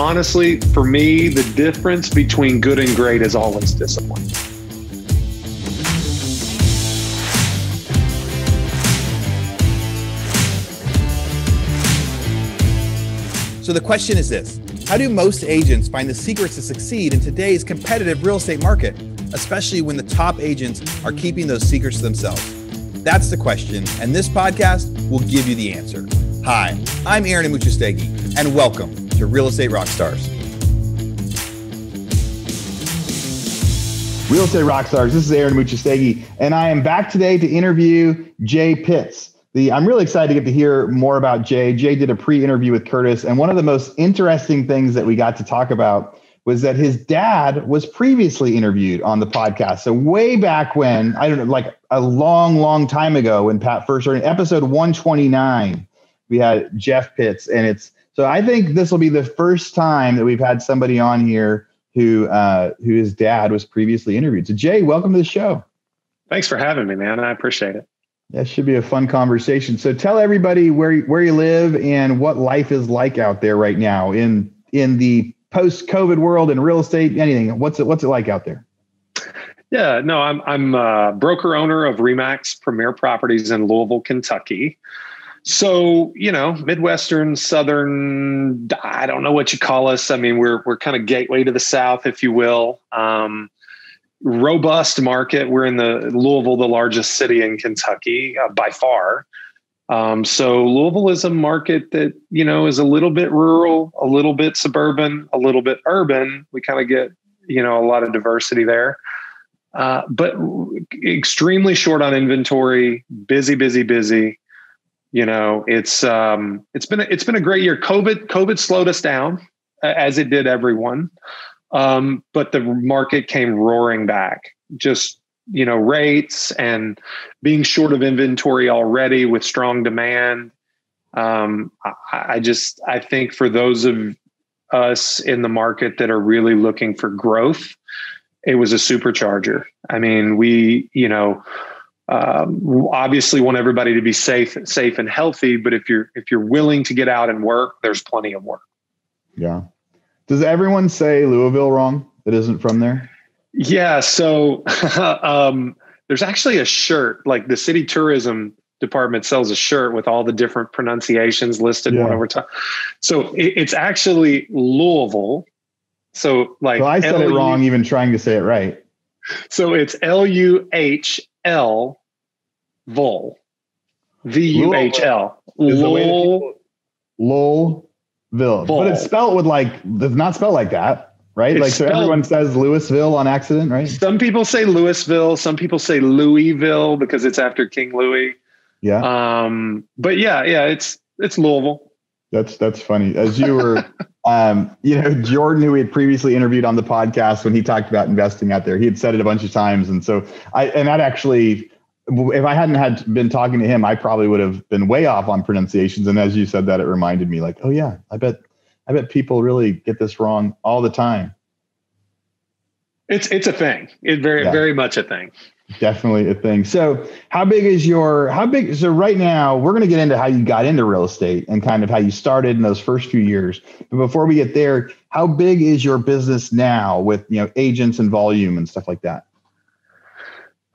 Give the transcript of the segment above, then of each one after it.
honestly, for me, the difference between good and great is always discipline. So the question is this How do most agents find the secrets to succeed in today's competitive real estate market, especially when the top agents are keeping those secrets to themselves? That's the question, and this podcast will give you the answer. Hi, I'm Aaron Amuchastegui, and welcome to Real Estate Rockstars. Real Estate Rockstars, this is Aaron Amuchastegui, and I am back today to interview Jay Pitts. The, I'm really excited to get to hear more about Jay. Jay did a pre-interview with Curtis, and one of the most interesting things that we got to talk about was that his dad was previously interviewed on the podcast. So way back when, I don't know, like a long, long time ago when Pat first started, episode 129, we had Jeff Pitts, and it's so I think this will be the first time that we've had somebody on here who uh, who his dad was previously interviewed. So Jay, welcome to the show. Thanks for having me, man. I appreciate it. That should be a fun conversation. So tell everybody where where you live and what life is like out there right now in in the post COVID world and real estate. Anything? What's it What's it like out there? Yeah, no, I'm I'm a broker owner of Remax Premier Properties in Louisville, Kentucky. So, you know, Midwestern, Southern, I don't know what you call us. I mean, we're we're kind of gateway to the South, if you will. Um, robust market. We're in the Louisville, the largest city in Kentucky uh, by far. Um, so Louisville is a market that you know is a little bit rural, a little bit suburban, a little bit urban. We kind of get you know a lot of diversity there, uh, but extremely short on inventory. Busy, busy, busy you know it's um it's been a, it's been a great year. Covid covid slowed us down as it did everyone. Um but the market came roaring back. Just you know rates and being short of inventory already with strong demand. Um I, I just i think for those of us in the market that are really looking for growth it was a supercharger. I mean we you know um, obviously want everybody to be safe, safe and healthy. But if you're if you're willing to get out and work, there's plenty of work. Yeah. Does everyone say Louisville wrong that isn't from there? Yeah. So um, there's actually a shirt like the city tourism department sells a shirt with all the different pronunciations listed yeah. one over time. So it, it's actually Louisville. So like well, I said L-U- it wrong, even trying to say it right. So it's L U H L Vol. V U H L. Lowville. But it's spelled with like, it's not spelled like that, right? It's like, so everyone says Louisville on accident, right? Some people say Louisville. Some people say Louisville because it's after King Louis. Yeah. Um, but yeah, yeah, it's, it's Louisville. That's, that's funny. As you were, um, you know, Jordan, who we had previously interviewed on the podcast when he talked about investing out there, he had said it a bunch of times. And so I, and that actually, if I hadn't had been talking to him, I probably would have been way off on pronunciations. And as you said that, it reminded me like, oh yeah, I bet, I bet people really get this wrong all the time. It's it's a thing. It's very yeah. very much a thing. Definitely a thing. So, how big is your how big? So, right now we're going to get into how you got into real estate and kind of how you started in those first few years. But before we get there, how big is your business now with you know agents and volume and stuff like that?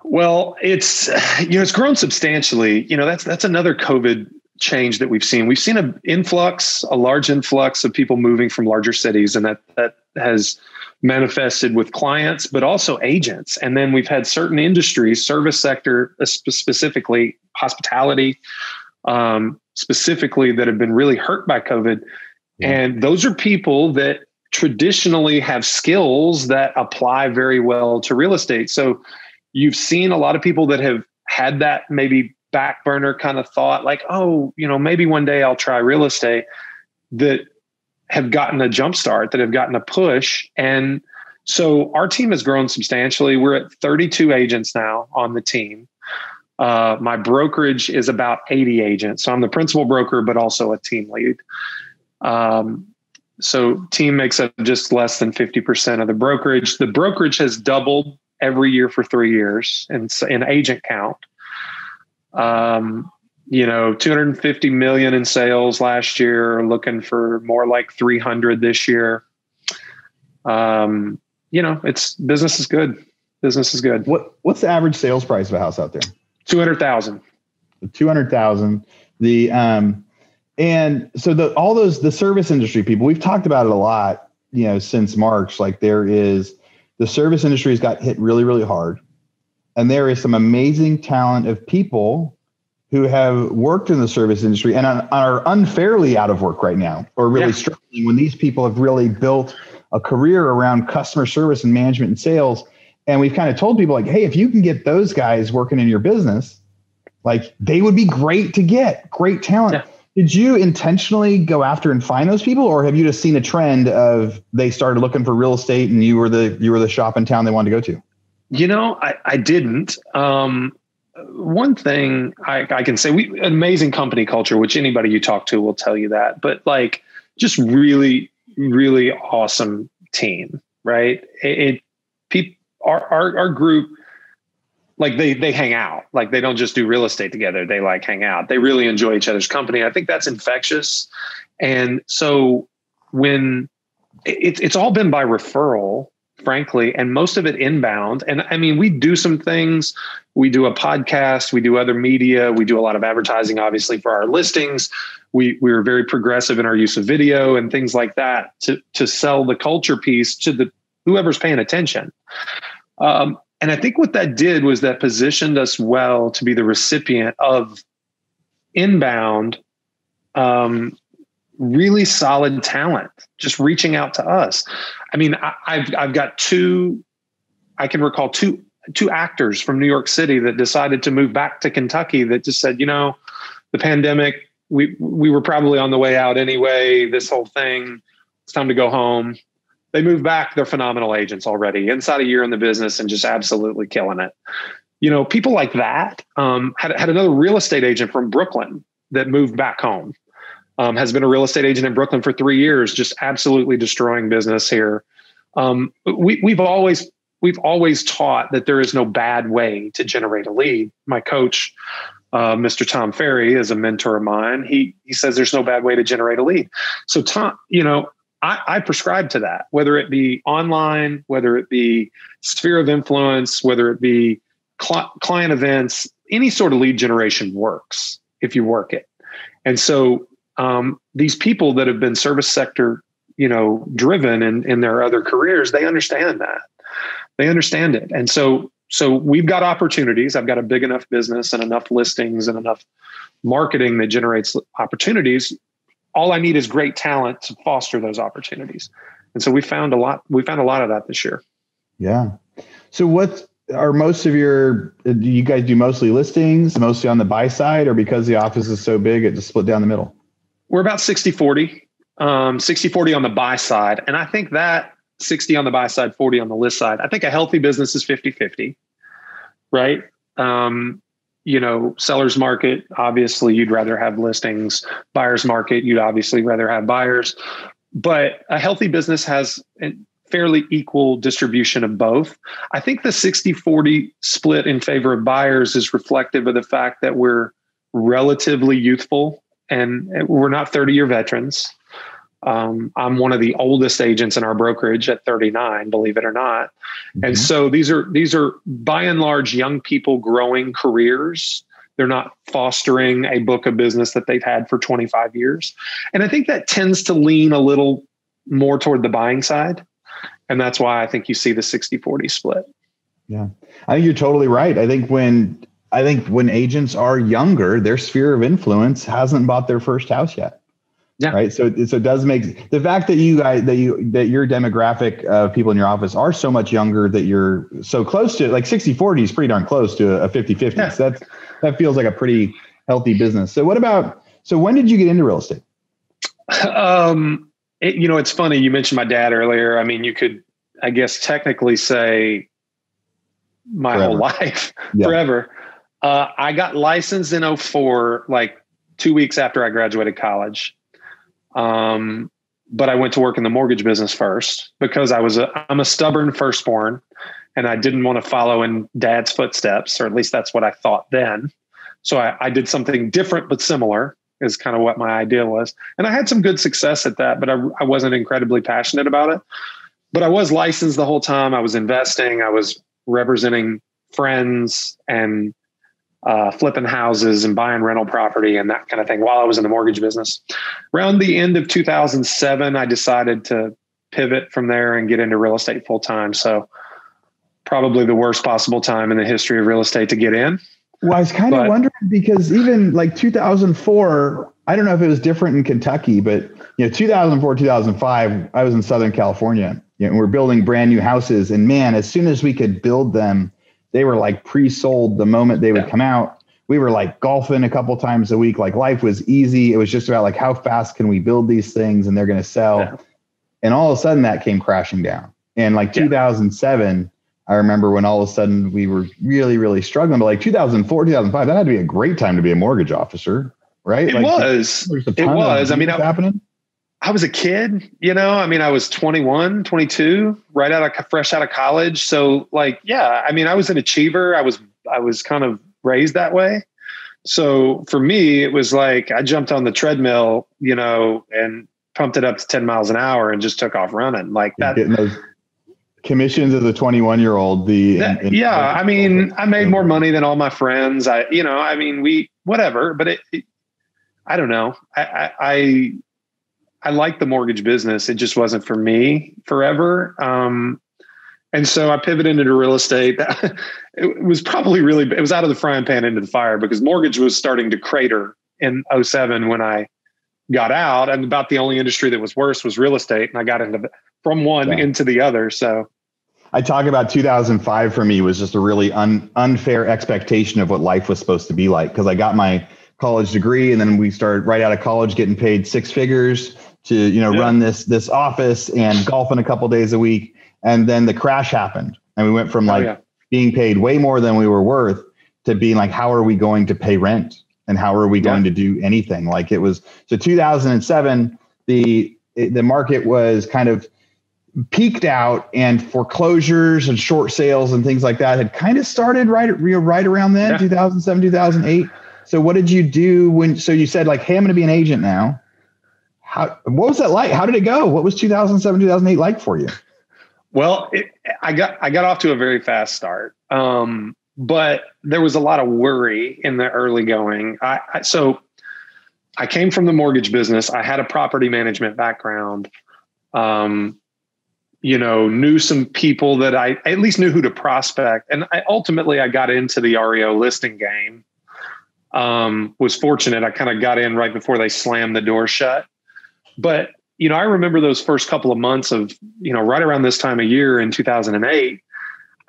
Well, it's you know it's grown substantially. You know that's that's another COVID change that we've seen. We've seen an influx, a large influx of people moving from larger cities, and that that has manifested with clients, but also agents. And then we've had certain industries, service sector uh, specifically, hospitality, um, specifically, that have been really hurt by COVID. Yeah. And those are people that traditionally have skills that apply very well to real estate. So you've seen a lot of people that have had that maybe back burner kind of thought like oh you know maybe one day i'll try real estate that have gotten a jump start that have gotten a push. And so our team has grown substantially. We're at 32 agents now on the team. Uh, my brokerage is about 80 agents. So i'm the principal broker but also a team lead. Um, so team makes up just less than 50% of the brokerage. The brokerage has doubled every year for three years in, in agent count. Um, you know 250 million in sales last year looking for more like 300 this year. Um, you know it's business is good. Business is good. What what's the average sales price of a house out there? 200000 200000 the um and so the all those the service industry people we've talked about it a lot you know since march. Like there is the service industry has got hit really really hard and there is some amazing talent of people who have worked in the service industry and are unfairly out of work right now or really yeah. struggling when these people have really built a career around customer service and management and sales and we've kind of told people like hey if you can get those guys working in your business like they would be great to get great talent yeah. Did you intentionally go after and find those people or have you just seen a trend of they started looking for real estate and you were the you were the shop in town they wanted to go to you know i, I didn't um, one thing I, I, can say we amazing company culture, which anybody you talk to will tell you that, but like just really, really awesome team, right? It, it people our, our our group like they they hang out like they don't just do real estate together they like hang out they really enjoy each other's company i think that's infectious and so when it, it's all been by referral frankly, and most of it inbound. And I mean, we do some things. We do a podcast, we do other media, we do a lot of advertising, obviously, for our listings. We we are very progressive in our use of video and things like that to to sell the culture piece to the whoever's paying attention. Um, and I think what that did was that positioned us well to be the recipient of inbound um, really solid talent just reaching out to us. I mean, I, have I've got two, I can recall two two actors from New York City that decided to move back to Kentucky that just said, you know, the pandemic, we we were probably on the way out anyway. This whole thing, it's time to go home. They move back. They're phenomenal agents already, inside a year in the business, and just absolutely killing it. You know, people like that. Um, had had another real estate agent from Brooklyn that moved back home um, has been a real estate agent in Brooklyn for three years, just absolutely destroying business here. Um, we, we've always we've always taught that there is no bad way to generate a lead. My coach, uh, Mr. Tom Ferry, is a mentor of mine. He he says there's no bad way to generate a lead. So Tom, you know, I, I prescribe to that, whether it be online, whether it be sphere of influence, whether it be cl- client events, any sort of lead generation works if you work it. And so um, these people that have been service sector, you know, driven in, in their other careers, they understand that. They understand it. And so so we've got opportunities. I've got a big enough business and enough listings and enough marketing that generates opportunities. All I need is great talent to foster those opportunities. And so we found a lot, we found a lot of that this year. Yeah. So what are most of your do you guys do mostly listings, mostly on the buy side, or because the office is so big, it just split down the middle? we're about 60 40, um, 60 40 on the buy side. And I think that 60 on the buy side, 40 on the list side. I think a healthy business is 50 50, right? Um, you know, seller's market, obviously, you'd rather have listings. Buyer's market, you'd obviously rather have buyers. But a healthy business has a fairly equal distribution of both. I think the 60 40 split in favor of buyers is reflective of the fact that we're relatively youthful and we're not 30 year veterans. Um, I'm one of the oldest agents in our brokerage at 39, believe it or not. Mm-hmm. And so these are these are by and large young people growing careers. They're not fostering a book of business that they've had for 25 years. And I think that tends to lean a little more toward the buying side. And that's why I think you see the 60 40 split. Yeah. I think you're totally right. I think when I think when agents are younger, their sphere of influence hasn't bought their first house yet. Yeah. Right. So, so it does make the fact that you guys that you that your demographic of people in your office are so much younger that you're so close to like 60 40 is pretty darn close to a 50 50. Yeah. So that's that feels like a pretty healthy business. So what about so when did you get into real estate? Um, it, you know, it's funny. You mentioned my dad earlier. I mean, you could, I guess, technically say my forever. whole life yeah. forever. Uh, I got licensed in 04, like two weeks after I graduated college. Um, but I went to work in the mortgage business first because I was a I'm a stubborn firstborn, and I didn't want to follow in dad's footsteps, or at least that's what I thought then. So I, I did something different but similar is kind of what my idea was. And I had some good success at that, but I, I wasn't incredibly passionate about it. But I was licensed the whole time. I was investing. I was representing friends and uh, flipping houses and buying rental property and that kind of thing while I was in the mortgage business. Around the end of 2007, I decided to pivot from there and get into real estate full time. So, probably the worst possible time in the history of real estate to get in. Well, I was kind of wondering because even like 2004, I don't know if it was different in Kentucky, but you know, 2004, 2005, I was in Southern California. You know, we're building brand new houses, and man, as soon as we could build them, they were like pre-sold the moment they would yeah. come out. We were like golfing a couple times a week. Like life was easy. It was just about like how fast can we build these things, and they're going to sell. Yeah. And all of a sudden, that came crashing down. And like 2007 I remember when all of a sudden we were really, really struggling. But like 2004, 2005, that had to be a great time to be a mortgage officer, right? It like, was. It was. I mean, happening. I was a kid, you know, I mean, I was 21, 22, right out of fresh out of college. So like, yeah, I mean, I was an achiever. I was, I was kind of raised that way. So for me, it was like I jumped on the treadmill, you know, and pumped it up to 10 miles an hour and just took off running like that commissions as a 21 year old the that, yeah i mean i made more money than all my friends i you know i mean we whatever but it, it i don't know I, I i like the mortgage business. It just wasn't for me forever. Um and so i pivoted into real estate. It was probably really it was out of the frying pan into the fire because mortgage was starting to crater in 07 when i got out. And about the only industry that was worse was real estate. And i got into from one yeah. into the other. So I talk about 2005 for me was just a really un, unfair expectation of what life was supposed to be like. Because I got my college degree and then we started right out of college getting paid six figures to you know yeah. run this this office and golfing a couple days a week and then the crash happened and we went from oh, like oh, yeah. being paid way more than we were worth to being like how are we going to pay rent and how are we yeah. going to do anything like it was so 2007 the the market was kind of peaked out and foreclosures and short sales and things like that had kind of started right right around then yeah. 2007 2008 so what did you do when so you said like hey i'm going to be an agent now how what was that like how did it go what was 2007 2008 like for you well it, i got i got off to a very fast start um, but there was a lot of worry in the early going I, I so i came from the mortgage business i had a property management background um, you know, knew some people that I at least knew who to prospect. And I, ultimately, I got into the REO listing game. Um, was fortunate. I kind of got in right before they slammed the door shut. But you know, I remember those first couple of months of you know, right around this time of year in 2008,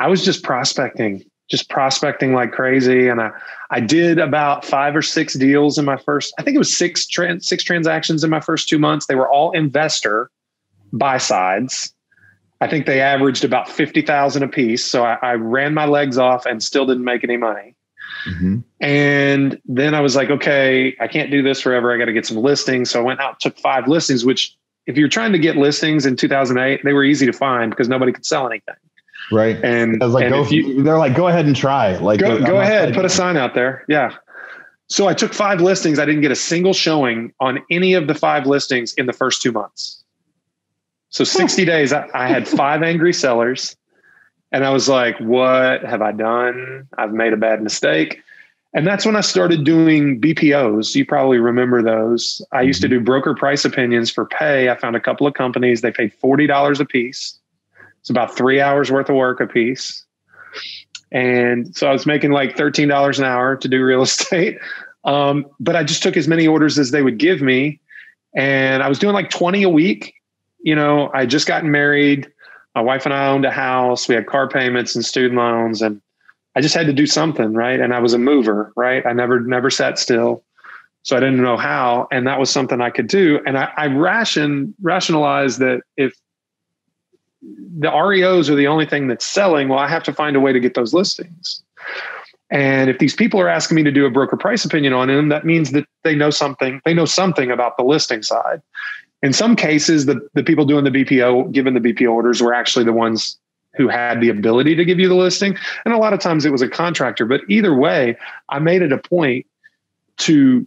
I was just prospecting, just prospecting like crazy. And I, I did about five or six deals in my first. I think it was six trans, six transactions in my first two months. They were all investor buy sides I think they averaged about 50,000 a piece. So I, I, ran my legs off and still didn't make any money. Mm-hmm. And then I was like, okay, I can't do this forever. I got to get some listings. So I went out, took five listings, which if you're trying to get listings in 2008, they were easy to find because nobody could sell anything. Right. And like, and go, you, they're like, go ahead and try. Like, go, go ahead, put a sign out there. Yeah. So I took five listings. I didn't get a single showing on any of the five listings in the first two months. So 60 days, I, I had five angry sellers. And I was like, what have I done? I've made a bad mistake. And that's when I started doing BPOs. You probably remember those. I used to mm-hmm. do broker price opinions for pay. I found a couple of companies, they paid $40 a piece. It's about three hours worth of work a piece. And so I was making like $13 an hour to do real estate. Um, but I just took as many orders as they would give me. And I was doing like 20 a week you know, I just gotten married. My wife and I owned a house. We had car payments and student loans, and I just had to do something, right? And I was a mover, right? I never never sat still, so I didn't know how, and that was something I could do. And I, I ration rationalized that if the REOs are the only thing that's selling, well, I have to find a way to get those listings. And if these people are asking me to do a broker price opinion on them, that means that they know something. They know something about the listing side in some cases, the, the people doing the BPO, given the BPO orders, were actually the ones who had the ability to give you the listing. And a lot of times it was a contractor. But either way, I made it a point to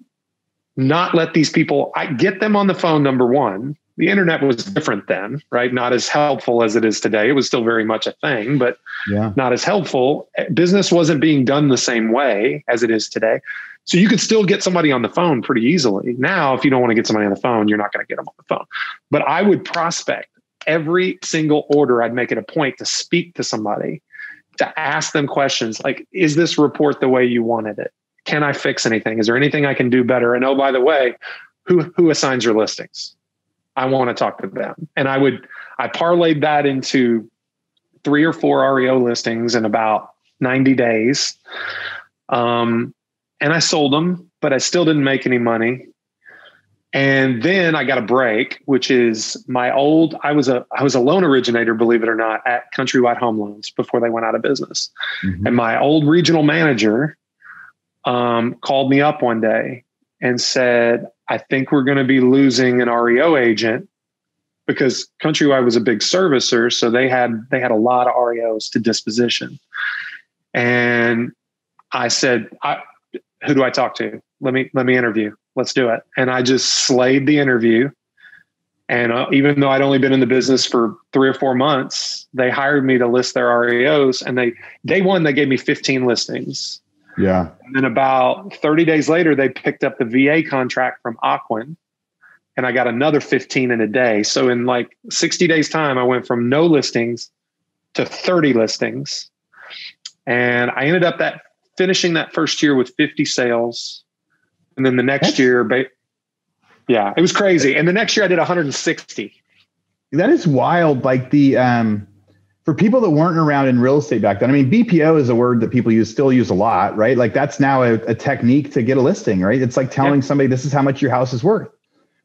not let these people, I get them on the phone, number one. The internet was different then, right? Not as helpful as it is today. It was still very much a thing, but yeah. not as helpful. Business wasn't being done the same way as it is today. So you could still get somebody on the phone pretty easily. Now, if you don't want to get somebody on the phone, you're not going to get them on the phone. But I would prospect every single order. I'd make it a point to speak to somebody, to ask them questions like, is this report the way you wanted it? Can I fix anything? Is there anything I can do better? And oh, by the way, who who assigns your listings? I want to talk to them. And I would I parlayed that into three or four REO listings in about 90 days. Um, and I sold them, but I still didn't make any money. And then I got a break, which is my old. I was a I was a loan originator, believe it or not, at Countrywide Home Loans before they went out of business. Mm-hmm. And my old regional manager um, called me up one day and said, "I think we're going to be losing an REO agent because Countrywide was a big servicer, so they had they had a lot of REOs to disposition." And I said, I, who do I talk to? Let me let me interview. Let's do it. And I just slayed the interview. And uh, even though I'd only been in the business for three or four months, they hired me to list their REOs. And they day one they gave me 15 listings. Yeah. And then about 30 days later, they picked up the VA contract from Ocwen and I got another 15 in a day. So in like 60 days time, I went from no listings to 30 listings. And I ended up that finishing that first year with 50 sales. And then the next That's, year, yeah, it was crazy. And the next year I did 160. That is wild. Like the, um, for people that weren't around in real estate back then, I mean, BPO is a word that people use, still use a lot, right? Like that's now a, a technique to get a listing, right? It's like telling yeah. somebody this is how much your house is worth.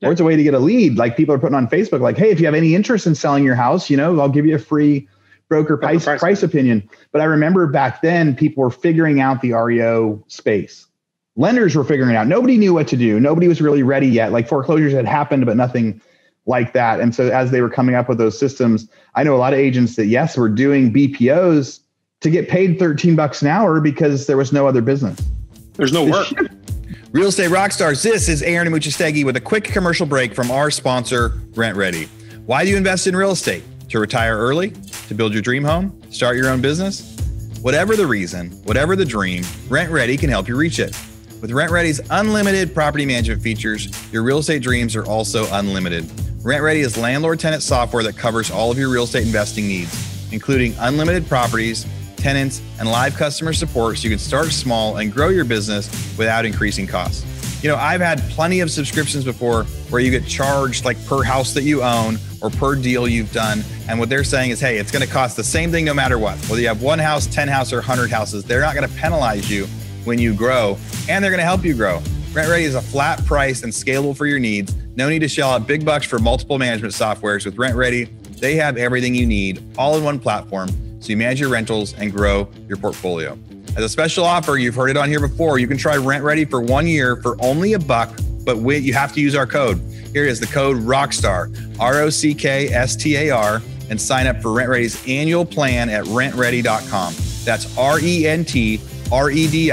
Yeah. Or it's a way to get a lead. Like people are putting on Facebook, like, hey, if you have any interest in selling your house, you know, I'll give you a free broker price, price, price opinion. But I remember back then people were figuring out the REO space. Lenders were figuring it out. Nobody knew what to do. Nobody was really ready yet. Like foreclosures had happened, but nothing like that. And so as they were coming up with those systems, I know a lot of agents that yes, were doing BPOs to get paid 13 bucks an hour because there was no other business. There's no work. Real estate rock stars. This is Aaron Amuchastegui with a quick commercial break from our sponsor, Rent Ready. Why do you invest in real estate? To retire early? To build your dream home? Start your own business? Whatever the reason, whatever the dream, Rent Ready can help you reach it. With Rent Ready's unlimited property management features, your real estate dreams are also unlimited. Rent Ready is landlord tenant software that covers all of your real estate investing needs, including unlimited properties, tenants, and live customer support so you can start small and grow your business without increasing costs. You know, I've had plenty of subscriptions before where you get charged like per house that you own or per deal you've done. And what they're saying is, hey, it's going to cost the same thing no matter what. Whether you have one house, 10 houses, or 100 houses, they're not going to penalize you when you grow and they're going to help you grow. Rent Ready is a flat price and scalable for your needs. No need to shell out big bucks for multiple management softwares. With Rent Ready, they have everything you need all in one platform so you manage your rentals and grow your portfolio. As a special offer, you've heard it on here before, you can try Rent Ready for one year for only a buck, but you have to use our code. Here is the code ROCKSTAR, R O C K S T A R, and sign up for Rent Ready's annual plan at rentready.com. That's R E N T R E D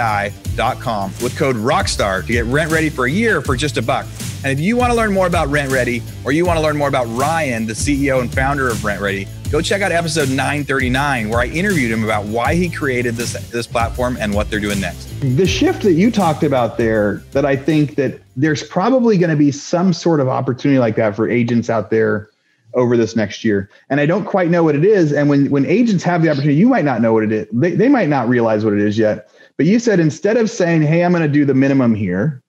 I.com with code ROCKSTAR to get Rent Ready for a year for just a buck. And if you want to learn more about Rent Ready or you want to learn more about Ryan, the CEO and founder of Rent Ready, go check out episode 939 where I interviewed him about why he created this this platform and what they're doing next. The shift that you talked about there that I think that there's probably going to be some sort of opportunity like that for agents out there over this next year. And I don't quite know what it is. And when when agents have the opportunity, you might not know what it is. They, they might not realize what it is yet. But you said instead of saying, hey, I'm going to do the minimum here,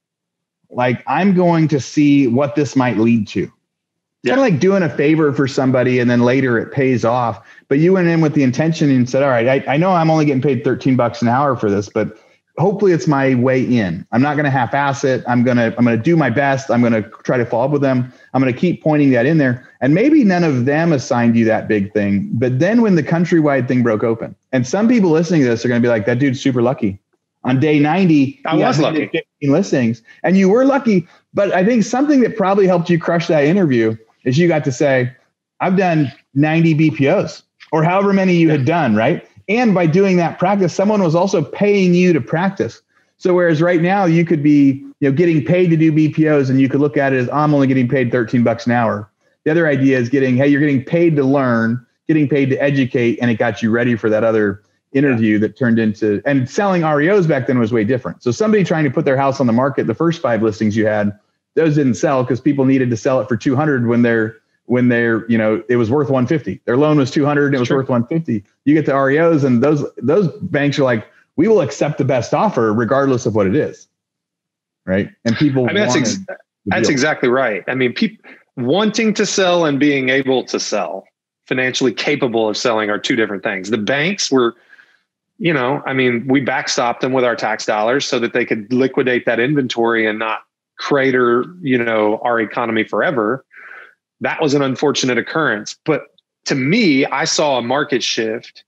like I'm going to see what this might lead to yeah. kind of like doing a favor for somebody and then later it pays off. But you went in with the intention and said, all right, I, I know I'm only getting paid 13 bucks an hour for this, but hopefully it's my way in. I'm not going to half-ass it. I'm going to I'm going to do my best. I'm going to try to follow up with them. I'm going to keep pointing that in there. And maybe none of them assigned you that big thing. But then when the countrywide thing broke open, and some people listening to this are going to be like, that dude's super lucky. On day 90, I was lucky. 15 listings, and you were lucky. But I think something that probably helped you crush that interview is you got to say, I've done 90 BPOs. or however many you had done, right? And by doing that practice, someone was also paying you to practice. So whereas right now you could be, you know, getting paid to do BPOs and you could look at it as I'm only getting paid 13 bucks an hour. The other idea is getting, hey, you're getting paid to learn, getting paid to educate, and it got you ready for that other interview yeah. that turned into and selling REOs back then was way different. So somebody trying to put their house on the market, the first five listings you had, those didn't sell because people needed to sell it for 200 when they're when they're you know it was worth 150 their loan was 200 and it was worth 150 you get the reos and those those banks are like we will accept the best offer regardless of what it is. Right? And people I mean, that's, ex- that's exactly right. I mean people wanting to sell and being able to sell financially capable of selling are two different things. The banks were you know i mean we backstopped them with our tax dollars so that they could liquidate that inventory and not crater you know our economy forever that was an unfortunate occurrence. But to me, I saw a market shift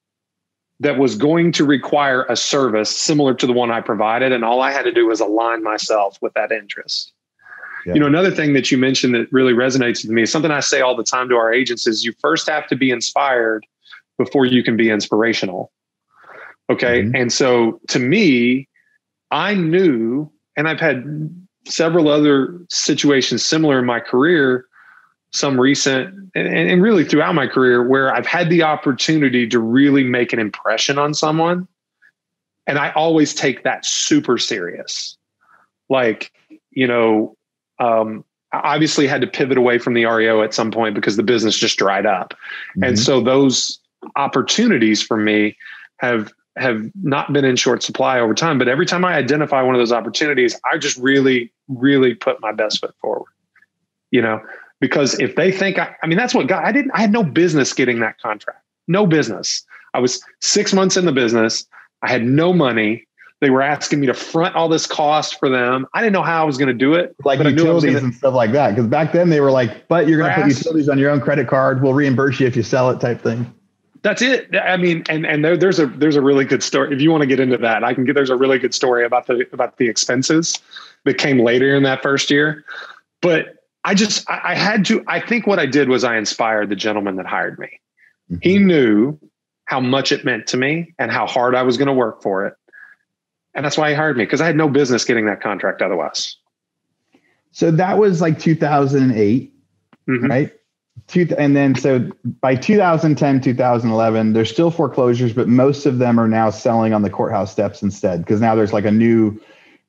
that was going to require a service similar to the one I provided. And all I had to do was align myself with that interest. Yeah. You know, another thing that you mentioned that really resonates with me, something I say all the time to our agents is you first have to be inspired before you can be inspirational. Okay. Mm-hmm. And so to me, I knew, and I've had several other situations similar in my career some recent and, and really throughout my career where I've had the opportunity to really make an impression on someone. And I always take that super serious. Like, you know, um, I obviously had to pivot away from the REO at some point because the business just dried up. Mm-hmm. And so those opportunities for me have have not been in short supply over time. But every time I identify one of those opportunities, I just really, really put my best foot forward. You know, because if they think I, I mean that's what God I didn't I had no business getting that contract. No business. I was 6 months in the business. I had no money. They were asking me to front all this cost for them. I didn't know how I was going to do it. Like utilities gonna, and stuff like that. Because back then they were like, but you're going to put utilities on your own credit card. We'll reimburse you if you sell it type thing. That's it. I mean, and and there, there's a there's a really good story. If you want to get into that, I can get. There's a really good story about the about the expenses that came later in that first year. But I just I, I had to. I think what I did was I inspired the gentleman that hired me. Mm-hmm. He knew how much it meant to me and how hard I was going to work for it, and that's why he hired me because I had no business getting that contract otherwise. So that was like 2008, mm-hmm. right? Two, and then so by 2010 2011 there's still foreclosures but most of them are now selling on the courthouse steps instead because now there's like a new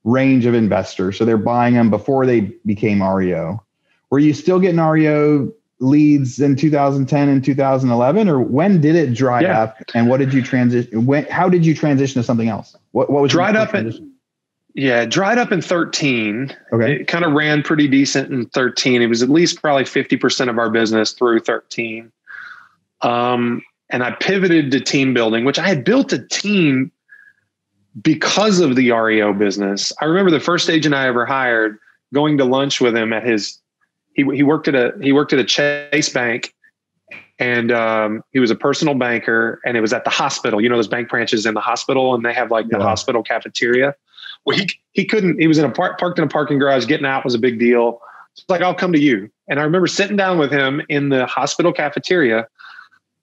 range of investors. So they're buying them before they became reo were you still getting REO leads in 2010 and 2011 or when did it dry yeah. up and what did you transition when how did you transition to something else? What, what was dried up in, yeah dried up in 13 okay it kind of ran pretty decent in 13 it was at least probably 50% of our business through 13 um, and i pivoted to team building which i had built a team because of the reo business i remember the first agent i ever hired going to lunch with him at his he he worked at a he worked at a Chase Bank, and um, he was a personal banker, and it was at the hospital. You know those bank branches in the hospital, and they have like the yeah. hospital cafeteria. Well, he he couldn't. He was in a park parked in a parking garage. Getting out was a big deal. It's like I'll come to you. And I remember sitting down with him in the hospital cafeteria,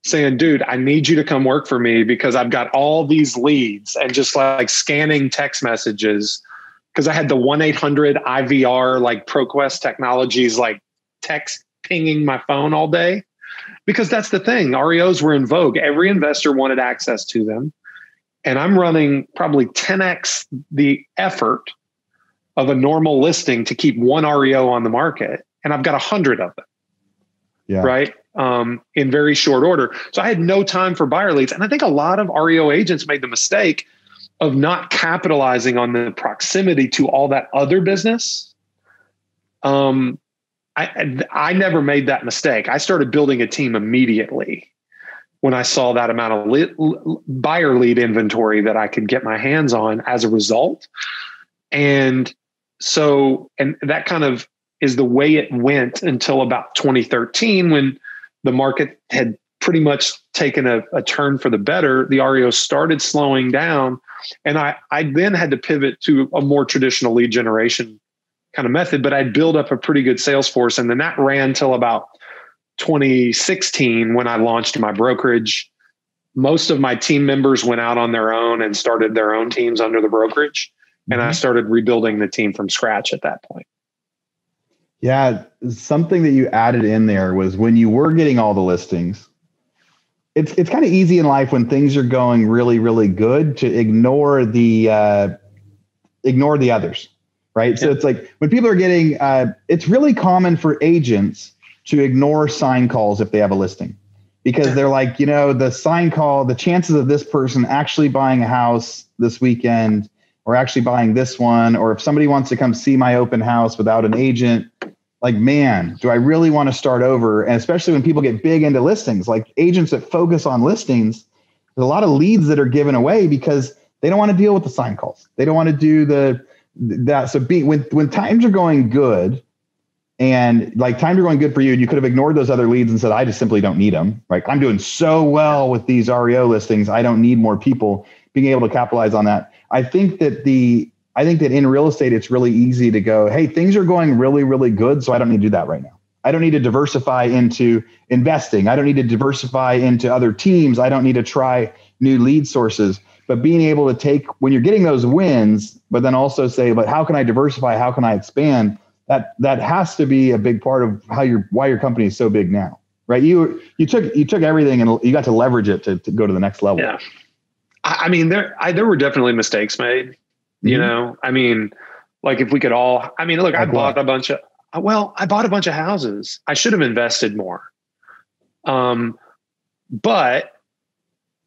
saying, "Dude, I need you to come work for me because I've got all these leads and just like scanning text messages." because I had the 1 800 IVR, like ProQuest Technologies, like text pinging my phone all day. Because that's the thing, REOs were in vogue. Every investor wanted access to them. And I'm running probably 10x the effort of a normal listing to keep one REO on the market. And I've got a hundred of them. Yeah. Right. Um, in very short order. So I had no time for buyer leads. And I think a lot of REO agents made the mistake of not capitalizing on the proximity to all that other business. Um, I, I never made that mistake. I started building a team immediately when I saw that amount of buyer lead inventory that I could get my hands on as a result. And so, and that kind of is the way it went until about 2013 when the market had pretty much taken a, a turn for the better. The REO started slowing down and I, I then had to pivot to a more traditional lead generation kind of method, but I'd build up a pretty good sales force. And then that ran till about 2016 when I launched my brokerage most of my team members went out on their own and started their own teams under the brokerage. Mm-hmm. And I mm-hmm. started rebuilding the team from scratch at that point. Yeah. Something that you added in there was when you were getting all the listings, it's it's kind of easy in life when things are going really really good to ignore the uh, ignore the others right yeah. so it's like when people are getting uh, it's really common for agents to ignore sign calls if they have a listing. Because they're like you know the sign call the chances of this person actually buying a house this weekend or actually buying this one or if somebody wants to come see my open house without an agent like man do i really want to start over? And especially when people get big into listings like agents that focus on listings there's a lot of leads that are given away because they don't want to deal with the sign calls. They don't want to do the that. So be when when times are going good and like times are going good for you and you could have ignored those other leads and said i just simply don't need them right i'm doing so well with these reo listings i don't need more people being able to capitalize on that i think that the I think that in real estate, it's really easy to go, hey, things are going really, really good. So I don't need to do that right now. I don't need to diversify into investing. I don't need to diversify into other teams. I don't need to try new lead sources. But being able to take when you're getting those wins, but then also say, but how can I diversify? How can I expand? That that has to be a big part of how your why your company is so big now. Right. You you took you took everything and you got to leverage it to, to go to the next level. Yeah. I mean, there I, there were definitely mistakes made. You mm-hmm. know, I mean, like if we could all, I mean, look, I bought a bunch of, well, I bought a bunch of houses. I should have invested more. Um, but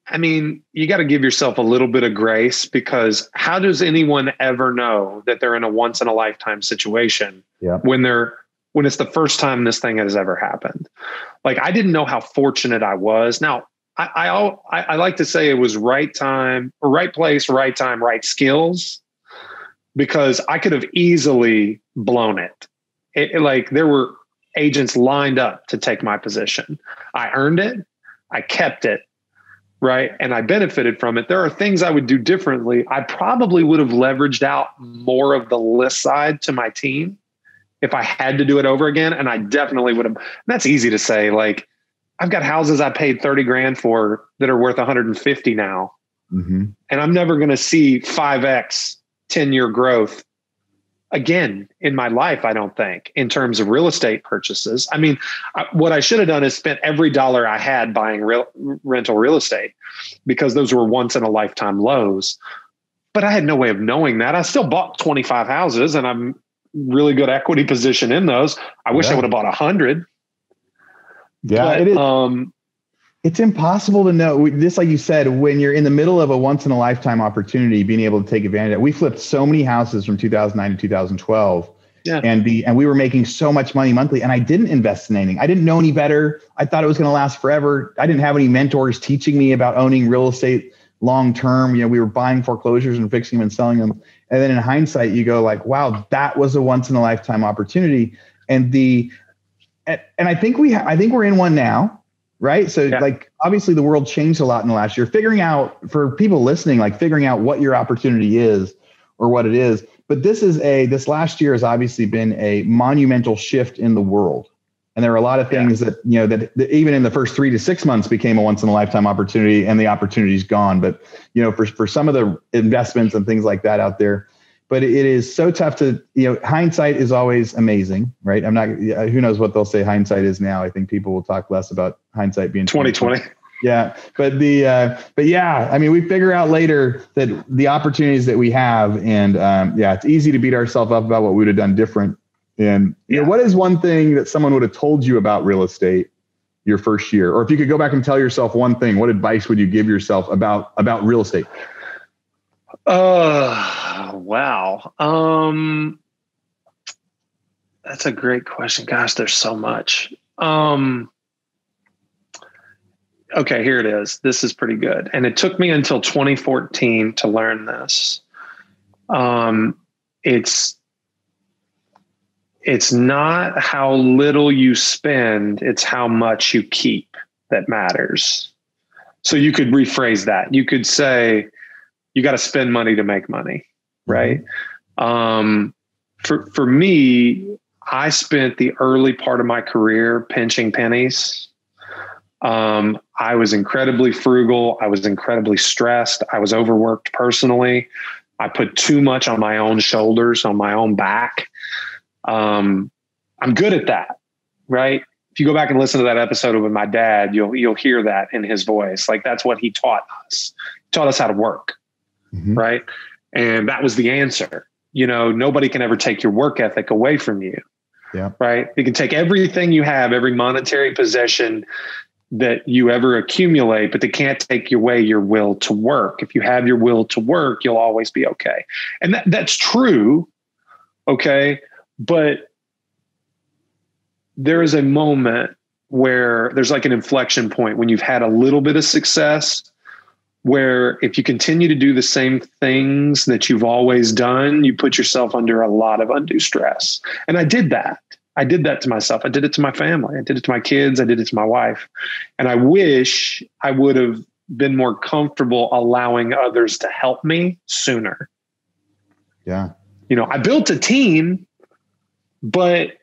I mean, you got to give yourself a little bit of grace because how does anyone ever know that they're in a once in a lifetime situation yeah. when they're when it's the first time this thing has ever happened? Like I didn't know how fortunate I was. Now I I, I like to say it was right time, right place, right time, right skills because I could have easily blown it. it. it. Like there were agents lined up to take my position. I earned it, I kept it, right? And I benefited from it. There are things I would do differently. I probably would have leveraged out more of the list side to my team if I had to do it over again. And I definitely would have. That's easy to say. Like, I've got houses I paid 30 grand for that are worth 150 now. Mm-hmm. And I'm never going to see 5X 10 year growth again in my life i don't think in terms of real estate purchases. I mean I, what i should have done is spent every dollar i had buying real, rental real estate because those were once in a lifetime lows. But i had no way of knowing that. I still bought 25 houses and i'm really good equity position in those. I wish yeah. i would have bought 100 yeah but, it is. um it's impossible to know. This like you said when you're in the middle of a once in a lifetime opportunity being able to take advantage of it. We flipped so many houses from 2009 to 2012 yeah. and the and we were making so much money monthly and i didn't invest in anything. I didn't know any better. I thought it was going to last forever. I didn't have any mentors teaching me about owning real estate long term. You know we were buying foreclosures and fixing them and selling them. And then in hindsight you go like wow that was a once in a lifetime opportunity. And the and, i think we ha- i think we're in one now right? So yeah. like obviously the world changed a lot in the last year. Figuring out for people listening, like figuring out what your opportunity is or what it is. But this is a this last year has obviously been a monumental shift in the world. And there are a lot of things yeah. that, you know, that, that, even in the first three to six months became a once in a lifetime opportunity and the opportunity's gone. But, you know, for, for some of the investments and things like that out there, but it is so tough to you know hindsight is always amazing right? I'm not who knows what they'll say hindsight is now. I think people will talk less about hindsight being 2020 yeah but the uh, but yeah i mean we figure out later that the opportunities that we have and um, yeah it's easy to beat ourselves up about what we would have done different. And you yeah. know what is one thing that someone would have told you about real estate your first year? Or if you could go back and tell yourself one thing what advice would you give yourself about about real estate uh, wow. Um, that's a great question. Gosh, there's so much. Um, okay, here it is. This is pretty good. And it took me until 2014 to learn this. Um, it's it's not how little you spend, it's how much you keep that matters. So you could rephrase that. You could say, you got to spend money to make money, mm-hmm. right? Um, for for me, I spent the early part of my career pinching pennies. Um, I was incredibly frugal. I was incredibly stressed. I was overworked personally. I put too much on my own shoulders, on my own back. Um, I'm good at that, right? If you go back and listen to that episode with my dad, you'll you'll hear that in his voice. Like that's what he taught us. He taught us how to work, mm-hmm. right? And that was the answer. You know, nobody can ever take your work ethic away from you. Yeah. Right. You can take everything you have, every monetary possession that you ever accumulate, but they can't take away your will to work. If you have your will to work, you'll always be okay. And that, that's true. Okay. But there is a moment where there's like an inflection point when you've had a little bit of success where if you continue to do the same things that you've always done, you put yourself under a lot of undue stress. And I did that. I did that to myself. I did it to my family. I did it to my kids. I did it to my wife. And I wish I would have been more comfortable allowing others to help me sooner. Yeah. You know, I built a team, but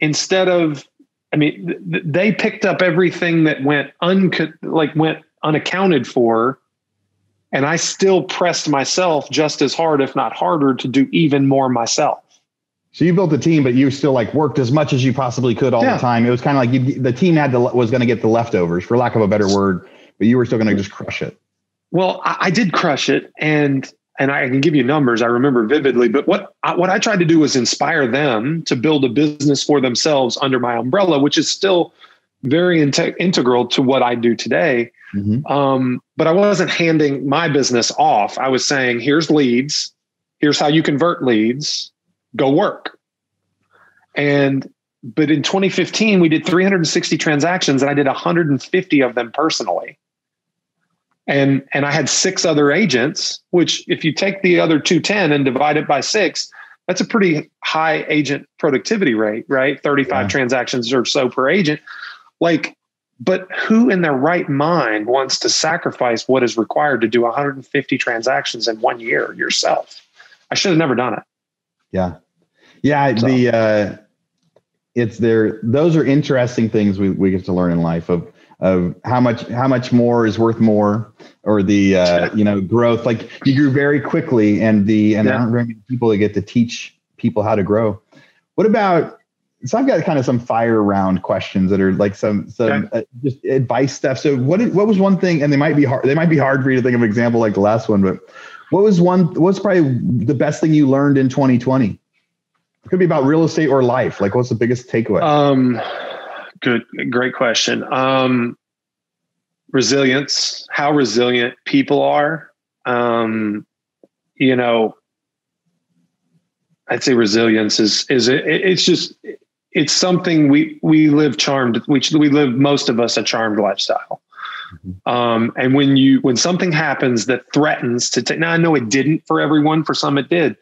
instead of, I mean, th- they picked up everything that went un like went unaccounted for, and I still pressed myself just as hard, if not harder, to do even more myself. So you built a team, but you still like worked as much as you possibly could all yeah. the time. It was kind of like you, the team had to was going to get the leftovers, for lack of a better word, but you were still going to just crush it. Well, I, I, did crush it, and and I can give you numbers. I remember vividly. But what I, what I tried to do was inspire them to build a business for themselves under my umbrella, which is still very in- integral to what I do today. Mm-hmm. Um, but I wasn't handing my business off. I was saying, here's leads. Here's how you convert leads go work. And but in 2015 we did 360 transactions and I did 150 of them personally. And and I had six other agents, which if you take the other 210 and divide it by 6, that's a pretty high agent productivity rate, right? 35 yeah. transactions or so per agent. Like but who in their right mind wants to sacrifice what is required to do 150 transactions in one year yourself? I should have never done it. Yeah. Yeah. So. The, uh, it's there. Those are interesting things we, we get to learn in life of, of how much, how much more is worth more or the, uh, you know, growth, like you grew very quickly and the, and yeah. there aren't very many people that get to teach people how to grow. What about, so I've got kind of some fire round questions that are like some some okay. uh, just advice stuff. So what what was one thing, and they might be hard. They might be hard for you to think of an example like the last one, but what was one? What's probably the best thing you learned in 2020? It could be about real estate or life. Like, what's the biggest takeaway? Um, good, great question. Um, resilience. How resilient people are. Um, you know, I'd say resilience is is it, it's just it's something we we live charmed. We we live most of us a charmed lifestyle. Mm-hmm. Um, and when you when something happens that threatens to take now I know it didn't for everyone, for some it did.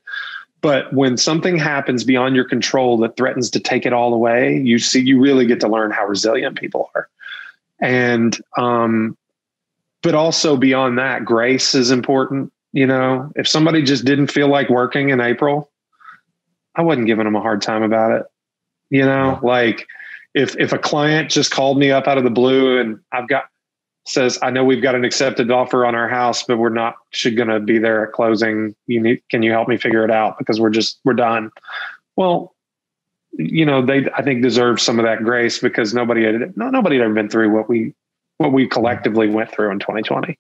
But when something happens beyond your control that threatens to take it all away, you see you really get to learn how resilient people are. And um, but also beyond that, grace is important. You know, if somebody just didn't feel like working in April, I wasn't giving them a hard time about it. You know, like if if a client just called me up out of the blue and I've got says, I know we've got an accepted offer on our house, but we're not should going to be there at closing. You need, can you help me figure it out? Because we're just, we're done. Well, you know, they, I think deserve some of that grace because nobody had, no, nobody had ever been through what we, what we collectively went through in 2020.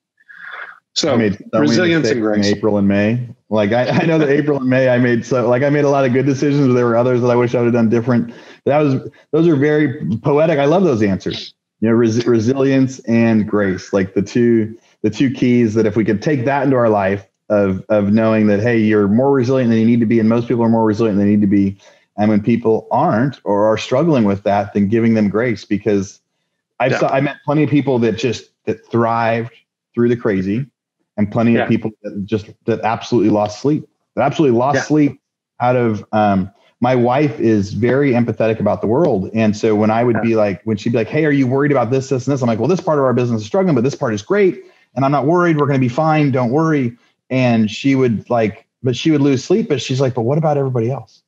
So made, resilience and grace. In April and May. Like I, I know that April and May, I made so like I made a lot of good decisions, but there were others that I wish I would have done different. That was those are very poetic. I love those answers you know res- resilience and grace like the two the two keys that if we could take that into our life of of knowing that hey you're more resilient than you need to be and most people are more resilient than they need to be and when people aren't or are struggling with that then giving them grace because i yeah. saw i met plenty of people that just that thrived through the crazy and plenty yeah. of people that just that absolutely lost sleep that absolutely lost yeah. sleep out of um, my wife is very empathetic about the world. And so when I would be like, when she'd be like, Hey, are you worried about this, this, and this? I'm like, well, this part of our business is struggling, but this part is great. And I'm not worried. We're going to be fine. Don't worry. And she would like, but she would lose sleep. But she's like, but what about everybody else?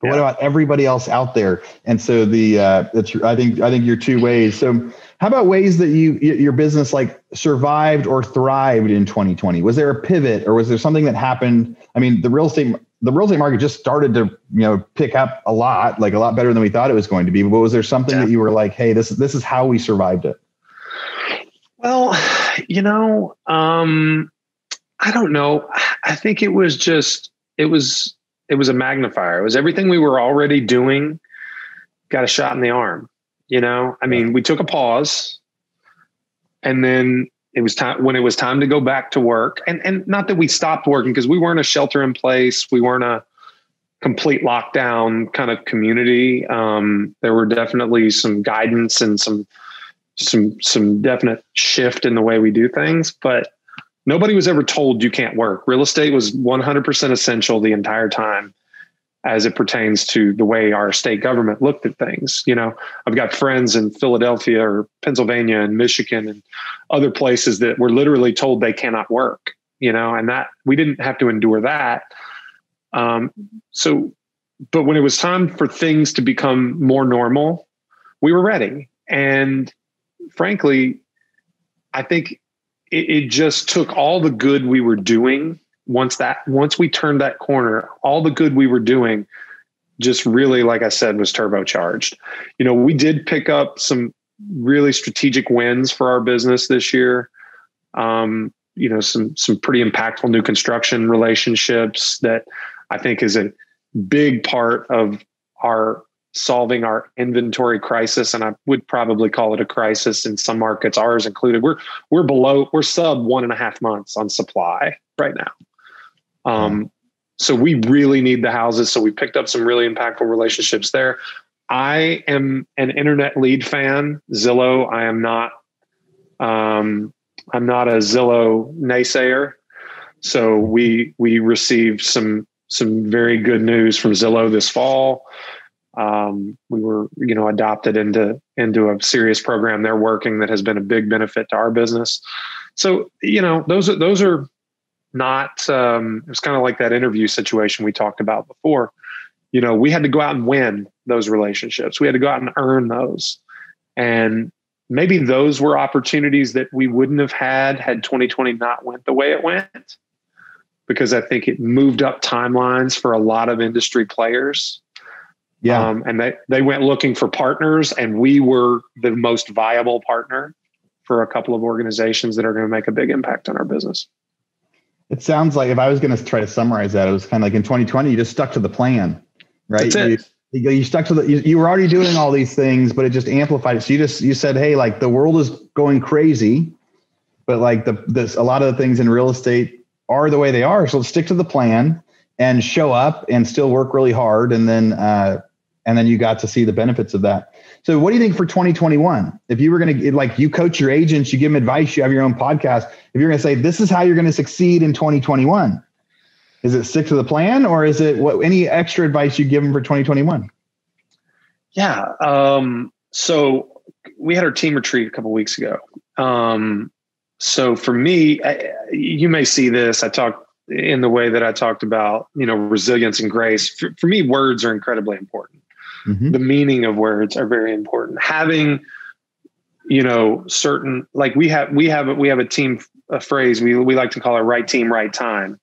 But yeah. what about everybody else out there? And so the, uh, it's, I think, I think you're two ways. So How about ways that you your business like survived or thrived in 2020? Was there a pivot or was there something that happened? I mean, the real estate the real estate market just started to you know pick up a lot, like a lot better than we thought it was going to be. But was there something yeah. that you were like, hey, this this is how we survived it? Well, you know, um, I don't know. I think it was just it was it was a magnifier. It was everything we were already doing got a shot in the arm. You know, I mean, we took a pause and then it was time when it was time to go back to work and and not that we stopped working because we weren't a shelter in place we weren't a complete lockdown kind of community. Um, there were definitely some guidance and some some some definite shift in the way we do things but nobody was ever told you can't work. Real estate was 100% essential the entire time as it pertains to the way our state government looked at things. You know, I've got friends in Philadelphia or Pennsylvania and Michigan and other places that were literally told they cannot work, you know, and that we didn't have to endure that. Um, so, but when it was time for things to become more normal, we were ready. And frankly, I think it, it just took all the good we were doing once that once we turned that corner, all the good we were doing just really, like I said, was turbocharged. You know, we did pick up some really strategic wins for our business this year. Um, you know, some some pretty impactful new construction relationships that I think is a big part of our solving our inventory crisis and i would probably call it a crisis in some markets ours included we're we're below we're sub one and a half months on supply right now um, so we really need the houses. So we picked up some really impactful relationships there. I am an internet lead fan. Zillow. I am not. Um, I'm not a Zillow naysayer. So we we received some some very good news from Zillow this fall. Um, we were you know adopted into into a serious program they're working that has been a big benefit to our business. So you know those are those are not um, it was kind of like that interview situation we talked about before. You know we had to go out and win those relationships. We had to go out and earn those. And maybe those were opportunities that we wouldn't have had had 2020 not went the way it went because i think it moved up timelines for a lot of industry players. Yeah. Um, and they they went looking for partners and we were the most viable partner for a couple of organizations that are going to make a big impact on our business it sounds like if I was going to try to summarize that, it was kind of like in 2020, you just stuck to the plan, right? You, you, stuck to the, you, you, were already doing all these things, but it just amplified it. So you just, you said, Hey, like the world is going crazy, but like the, this, a lot of the things in real estate are the way they are. So let's stick to the plan and show up and still work really hard. And then, uh, and then you got to see the benefits of that. So what do you think for 2021? If you were going to like you coach your agents, you give them advice, you have your own podcast. If you're going to say this is how you're going to succeed in 2021, is it stick to the plan or is it what any extra advice you give them for 2021? Yeah. Um, so we had our team retreat a couple weeks ago. Um, so for me, I, you may see this. I talked in the way that I talked about, you know, resilience and grace. For, for me, words are incredibly important mm-hmm. the meaning of words are very important. Having you know certain like we have we have we have a team a phrase we we like to call it right team right time.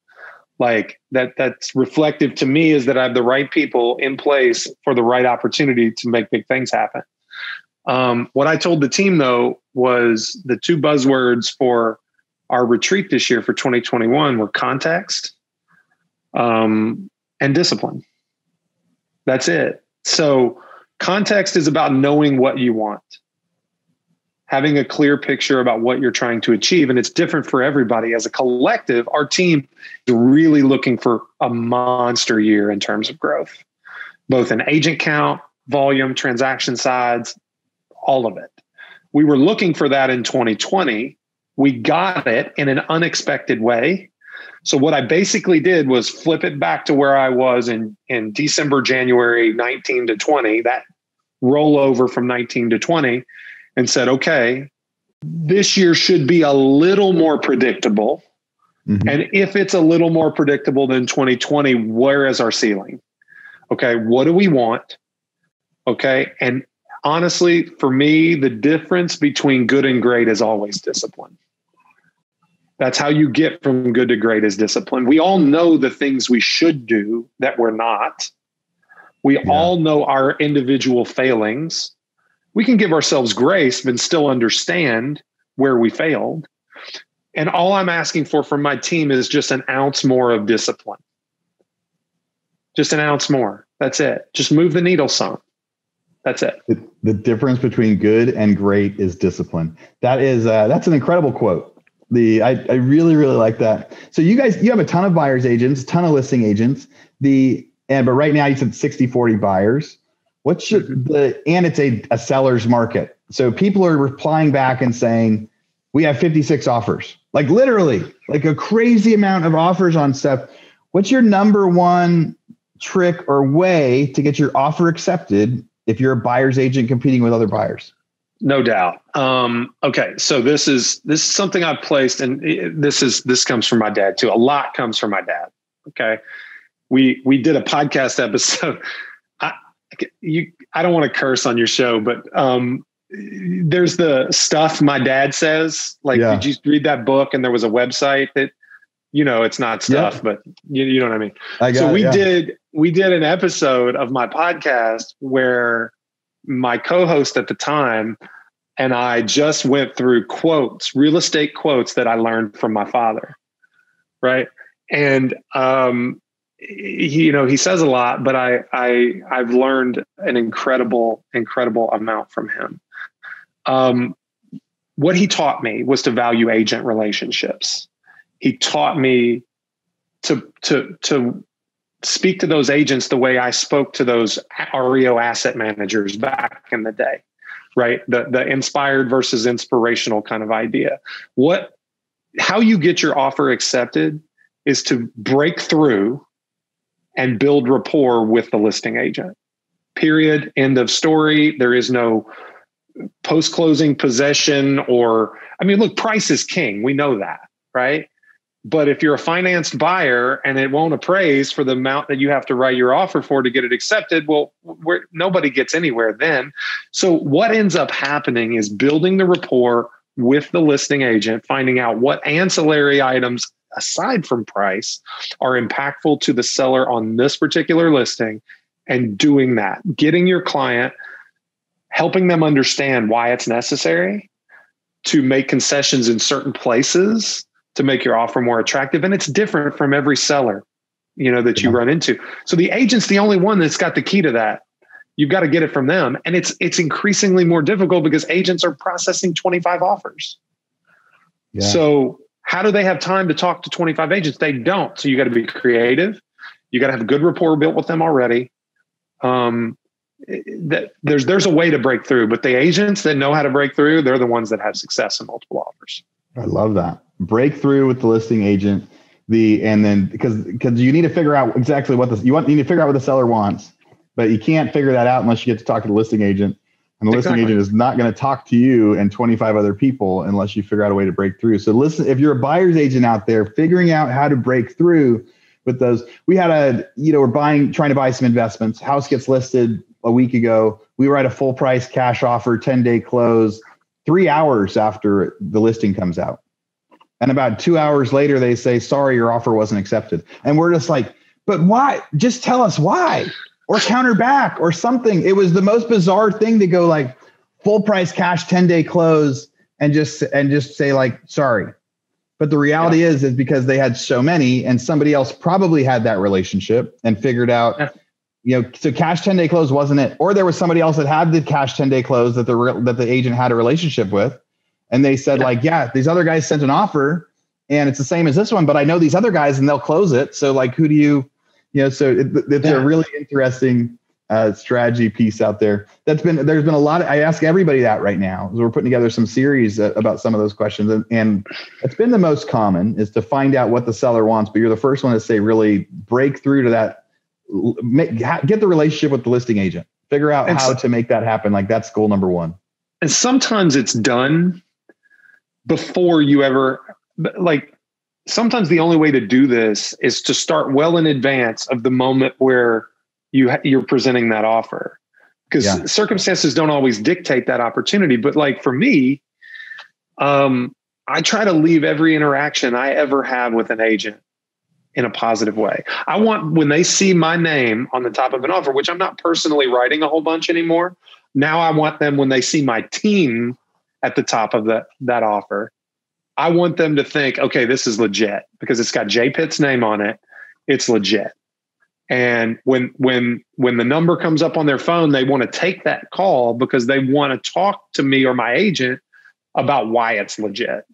Like that that's reflective to me is that i have the right people in place for the right opportunity to make big things happen. Um, what i told the team though was the two buzzwords for our retreat this year for 2021 were context um, and discipline. That's it so, context is about knowing what you want, having a clear picture about what you're trying to achieve. And it's different for everybody. As a collective, our team is really looking for a monster year in terms of growth, both in agent count, volume, transaction sides, all of it. We were looking for that in 2020. We got it in an unexpected way so what I basically did was flip it back to where I was in in December, January 19 to 20, that rollover from 19 to 20, and said, okay, this year should be a little more predictable. Mm-hmm. And if it's a little more predictable than 2020, where is our ceiling? Okay, what do we want? Okay, and honestly, for me, the difference between good and great is always discipline. That's how you get from good to great is discipline. We all know the things we should do that we're not. We yeah. all know our individual failings. We can give ourselves grace, but still understand where we failed. And all I'm asking for from my team is just an ounce more of discipline. Just an ounce more. That's it. Just move the needle some. That's it. The, the difference between good and great is discipline. That is uh, that's an incredible quote. The I, I really really like that. So you guys you have a ton of buyers agents, ton of listing agents. The and but right now you said 60 40 buyers. What's should mm-hmm. the and it's a, a seller's market. So people are replying back and saying we have 56 offers. Like literally, like a crazy amount of offers on stuff. What's your number one trick or way to get your offer accepted if you're a buyer's agent competing with other buyers? No doubt. Um, okay, so this is this is something I've placed, and this is this comes from my dad too. A lot comes from my dad. Okay, we we did a podcast episode. I you I don't want to curse on your show, but um, there's the stuff my dad says. Like, yeah. did you read that book? And there was a website that you know it's not stuff, yeah. but you, you know what I mean. I so we it, yeah. did we did an episode of my podcast where my co-host at the time and I just went through quotes, real estate quotes that I learned from my father. Right. And um he, you know, he says a lot, but I I I've learned an incredible, incredible amount from him. Um what he taught me was to value agent relationships. He taught me to to to speak to those agents the way I spoke to those REO asset managers back in the day, right? The the inspired versus inspirational kind of idea. What how you get your offer accepted is to break through and build rapport with the listing agent. Period. End of story. There is no post closing possession or I mean look price is king. We know that, right? But if you're a financed buyer and it won't appraise for the amount that you have to write your offer for to get it accepted, well, nobody gets anywhere then. So what ends up happening is building the rapport with the listing agent, finding out what ancillary items aside from price are impactful to the seller on this particular listing and doing that, getting your client, helping them understand why it's necessary to make concessions in certain places to make your offer more attractive. And it's different from every seller, you know, that you run into. So the agent's the only one that's got the key to that. You've got to get it from them. And it's it's increasingly more difficult because agents are processing 25 offers. Yeah. So how do they have time to talk to 25 agents? They don't. So you got to be creative. You got to have a good rapport built with them already. Um, that there's there's a way to break through, but the agents that know how to break through, they're the ones that have success in multiple offers. I love that breakthrough with the listing agent. The and then because because you need to figure out exactly what the you want you need to figure out what the seller wants, but you can't figure that out unless you get to talk to the listing agent. And the exactly. listing agent is not going to talk to you and 25 other people unless you figure out a way to break through. So listen, if you're a buyer's agent out there, figuring out how to break through with those. We had a, you know, we're buying, trying to buy some investments. House gets listed a week ago. We write a full price cash offer, 10 day close, three hours after the listing comes out. And about two hours later, they say, sorry, your offer wasn't accepted. And we're just like, but why? Just tell us why or counter back or something. It was the most bizarre thing to go like full price cash 10 day close and just and just say like sorry. But the reality yeah. is is because they had so many and somebody else probably had that relationship and figured out yeah. you know so cash 10 day close wasn't it or there was somebody else that had the cash 10 day close that the that the agent had a relationship with and they said yeah. like, yeah, these other guys sent an offer and it's the same as this one, but I know these other guys and they'll close it. So like, who do you, you know, so it, it's yeah. a really interesting uh, strategy piece out there. That's been, there's been a lot of, I ask everybody that right now. So we're putting together some series uh, about some of those questions and, and it's been the most common is to find out what the seller wants, but you're the first one to say really break through to that, make, get the relationship with the listing agent, figure out how to make that happen. Like that's goal number one. And sometimes it's done before you ever like sometimes the only way to do this is to start well in advance of the moment where you ha- you're presenting that offer because yeah. circumstances don't always dictate that opportunity. But like for me, um, I try to leave every interaction I ever have with an agent in a positive way. I want when they see my name on the top of an offer, which I'm not personally writing a whole bunch anymore. Now I want them when they see my team at the top of the, that offer, I want them to think, okay, this is legit because it's got Jay Pitts' name on it. It's legit. And when when when the number comes up on their phone, they want to take that call because they want to talk to me or my agent about why it's legit.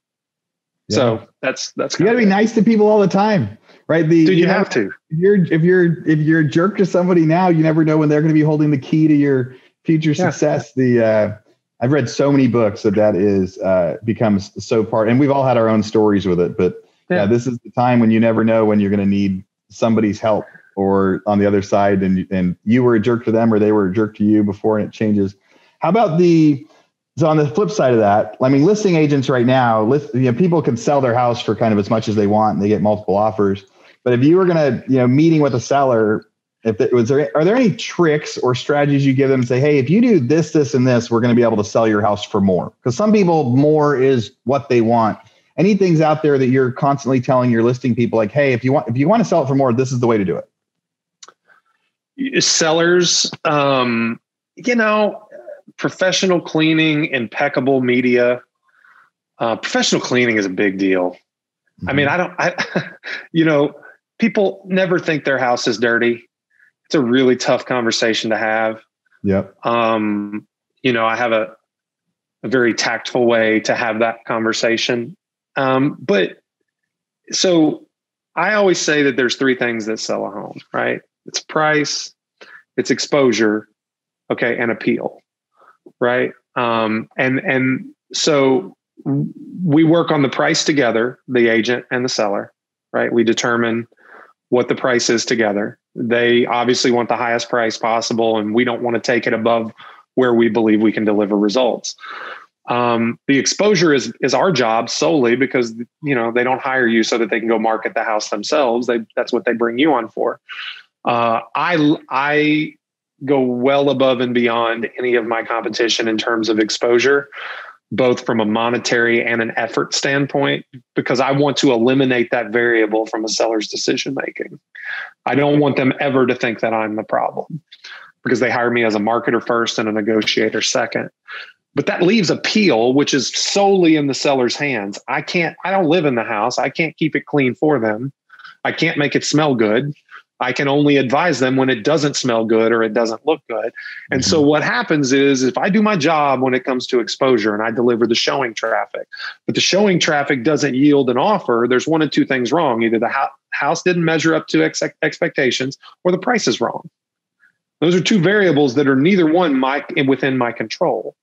Yeah. So that's that's you got to be nice to people all the time, right? The Dude, you, you have to. If you're if you're if you're a jerk to somebody now, you never know when they're going to be holding the key to your future yeah. success. The uh, I've read so many books that that is uh, becomes so part, and we've all had our own stories with it. But yeah, yeah this is the time when you never know when you're going to need somebody's help or on the other side, and and you were a jerk to them or they were a jerk to you before, and it changes. How about the so on the flip side of that, I mean, listing agents right now, list, you know, people can sell their house for kind of as much as they want, and they get multiple offers. But if you were going to, you know, meeting with a seller, if it was there, are there any tricks or strategies you give them? Say, hey, if you do this, this, and this, we're going to be able to sell your house for more. Because some people, more is what they want. Any things out there that you're constantly telling your listing people, like, hey, if you want, if you want to sell it for more, this is the way to do it. Sellers, um, you know, professional cleaning, impeccable media. Uh, professional cleaning is a big deal. Mm-hmm. I mean, I don't, I, you know, people never think their house is dirty. It's a really tough conversation to have. Yep. Um, you know, I have a, a very tactful way to have that conversation. Um, but so I always say that there's three things that sell a home, right? It's price, it's exposure, okay, and appeal right? Um, and and so we work on the price together, the agent and the seller, right? We determine what the price is together. They obviously want the highest price possible, and we don't want to take it above where we believe we can deliver results. Um, the exposure is is our job solely because you know they don't hire you so that they can go market the house themselves. They that's what they bring you on for. Uh, I I go well above and beyond any of my competition in terms of exposure, both from a monetary and an effort standpoint, because I want to eliminate that variable from a seller's decision making. I don't want them ever to think that I'm the problem because they hire me as a marketer first and a negotiator second. But that leaves appeal, which is solely in the seller's hands. I can't, I don't live in the house. I can't keep it clean for them. I can't make it smell good. I can only advise them when it doesn't smell good or it doesn't look good. And mm-hmm. so what happens is if I do my job when it comes to exposure and I deliver the showing traffic, but the showing traffic doesn't yield an offer, there's one of two things wrong. Either the ho- house didn't measure up to ex- expectations or the price is wrong. Those are two variables that are neither one my within my control.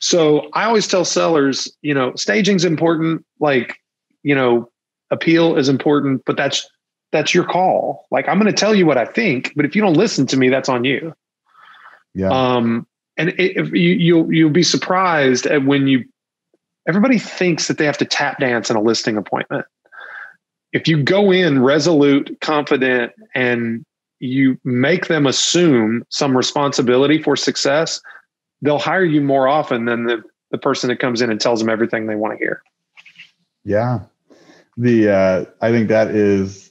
So I always tell sellers, you know, staging's important, like, you know, appeal is important, but that's that's your call. Like I'm going to tell you what I think, but if you don't listen to me, that's on you. Yeah. Um, and if you you'll you'll be surprised at when you everybody thinks that they have to tap dance in a listing appointment. If you go in resolute, confident, and you make them assume some responsibility for success, they'll hire you more often than the, the person that comes in and tells them everything they want to hear. Yeah. The uh, I think that is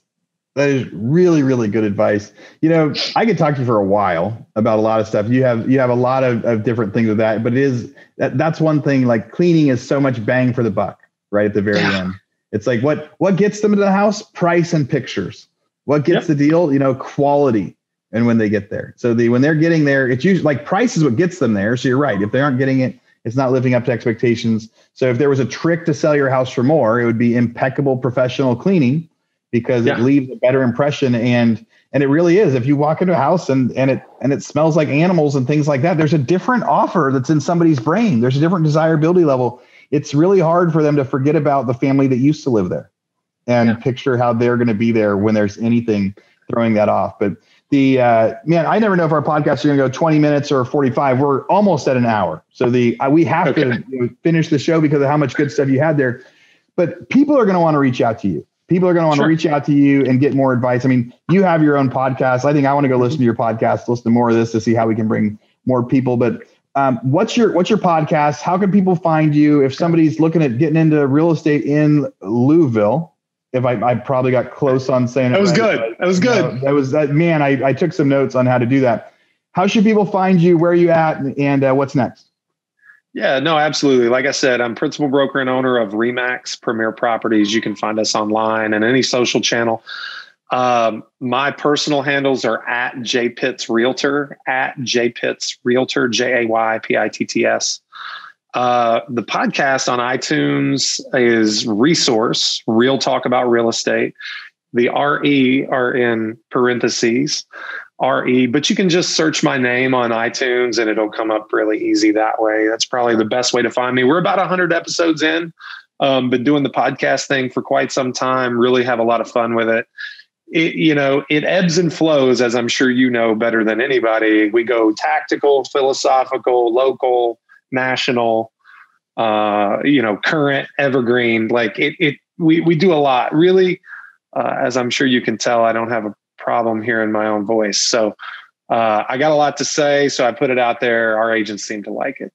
that is really, really good advice. You know, I could talk to you for a while about a lot of stuff. You have you have a lot of, of different things with that, but it is that that's one thing. Like cleaning is so much bang for the buck, right at the very yeah. end. It's like what what gets them to the house? Price and pictures. What gets yep. the deal? You know, quality. And when they get there, so the when they're getting there, it's usually like price is what gets them there. So you're right. If they aren't getting it, it's not living up to expectations. So if there was a trick to sell your house for more, it would be impeccable professional cleaning because yeah. it leaves a better impression. And and it really is. If you walk into a house and and it and it smells like animals and things like that there's a different offer that's in somebody's brain. There's a different desirability level. It's really hard for them to forget about the family that used to live there and yeah. picture how they're going to be there when there's anything throwing that off. But the uh, man i never know if our podcast are going to go 20 minutes or 45 we're almost at an hour. So the uh, we have okay. to you know, finish the show because of how much good stuff you had there. But people are going to want to reach out to you people are going to want sure. to reach out to you and get more advice. I mean, you have your own podcast. I think I want to go listen to your podcast, listen to more of this to see how we can bring more people. But um, what's your what's your podcast? How can people find you if somebody's looking at getting into real estate in Louisville? If I, I probably got close on saying it, that was right, good. That was good. You know, that was that man. I, I took some notes on how to do that. How should people find you? Where are you at? And uh, what's next? Yeah, no, absolutely. Like I said, I'm principal broker and owner of Remax Premier Properties. You can find us online and any social channel. Um, my personal handles are at jpitts realtor, at jpitts realtor, J A Y P I T T S. Uh, the podcast on iTunes is Resource, Real Talk About Real Estate. The RE are in parentheses. RE, but you can just search my name on iTunes and it'll come up really easy that way. That's probably the best way to find me. We're about 100 episodes in. Um, been doing the podcast thing for quite some time, really have a lot of fun with it. It, you know, it ebbs and flows, as I'm sure you know better than anybody. We go tactical, philosophical, local, national, uh, you know, current, evergreen. Like it, it we we do a lot. Really, uh, as I'm sure you can tell, I don't have a problem hearing my own voice. So uh, I got a lot to say, so I put it out there. Our agents seem to like it.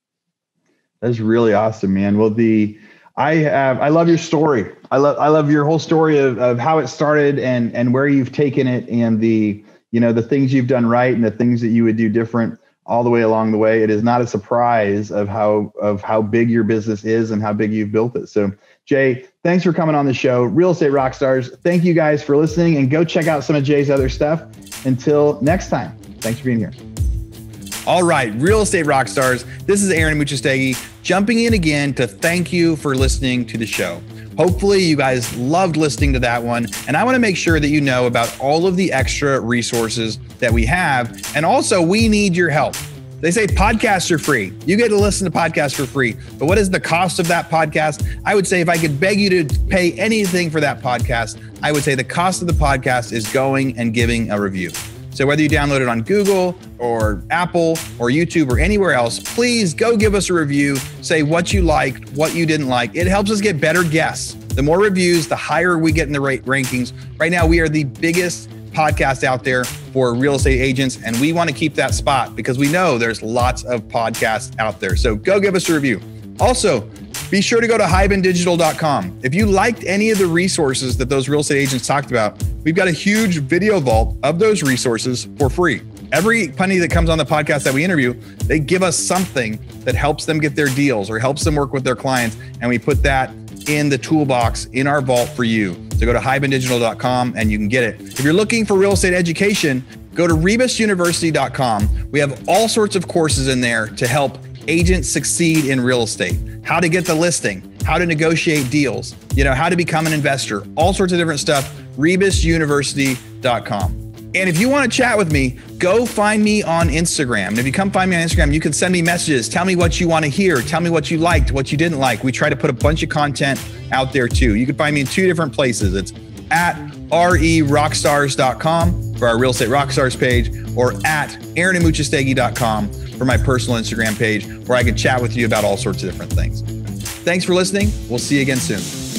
That's really awesome, man. Well, the I have I love your story. I love I love your whole story of, of how it started and and where you've taken it and the you know the things you've done right and the things that you would do different all the way along the way. It is not a surprise of how of how big your business is and how big you've built it. So Jay, thanks for coming on the show. Real Estate Rockstars, thank you guys for listening and go check out some of Jay's other stuff. Until next time, thanks for being here. All right, Real Estate Rockstars, this is Aaron Amuchastegui jumping in again to thank you for listening to the show. Hopefully, you guys loved listening to that one. And I want to make sure that you know about all of the extra resources that we have. And also, we need your help. They say podcasts are free. You get to listen to podcasts for free. But what is the cost of that podcast? I would say if I could beg you to pay anything for that podcast, I would say the cost of the podcast is going and giving a review. So whether you download it on Google or Apple or YouTube or anywhere else, please go give us a review. Say what you liked, what you didn't like. It helps us get better guests. The more reviews, the higher we get in the rankings. Right now, we are the biggest podcast out there for real estate agents. And we want to keep that spot because we know there's lots of podcasts out there. So go give us a review. Also, be sure to go to hibandigital.com. If you liked any of the resources that those real estate agents talked about, we've got a huge video vault of those resources for free. Every penny that comes on the podcast that we interview, they give us something that helps them get their deals or helps them work with their clients. And we put that in the toolbox in our vault for you. So go to hibandigital.com and you can get it. If you're looking for real estate education, go to rebusuniversity.com. We have all sorts of courses in there to help agents succeed in real estate. How to get the listing, how to negotiate deals, you know, how to become an investor, all sorts of different stuff. rebusuniversity.com. And if you want to chat with me, go find me on Instagram. And if you come find me on Instagram, you can send me messages. Tell me what you want to hear. Tell me what you liked, what you didn't like. We try to put a bunch of content out there too. You can find me in two different places. It's at rerockstars.com for our real estate rockstars page or at aaronamuchastegui.com for my personal Instagram page where I can chat with you about all sorts of different things. Thanks for listening. We'll see you again soon.